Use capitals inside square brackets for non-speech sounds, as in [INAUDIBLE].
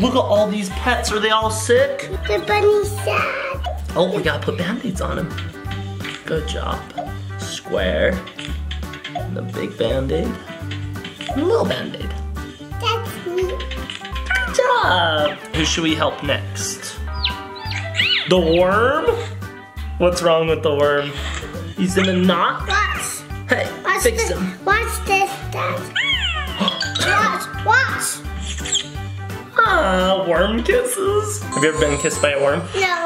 Look at all these pets. Are they all sick? The bunny's sad. Oh, we gotta put band-aids on him. Good job. Square. And a big band-aid. Little band-aid. That's me. Good job. Who should we help next? The worm? What's wrong with the worm? He's in a knot? Watch. Hey, Watch fix this. him. Watch this, Dad. [GASPS] Watch. Watch. Ah, worm kisses. Have you ever been kissed by a worm? No.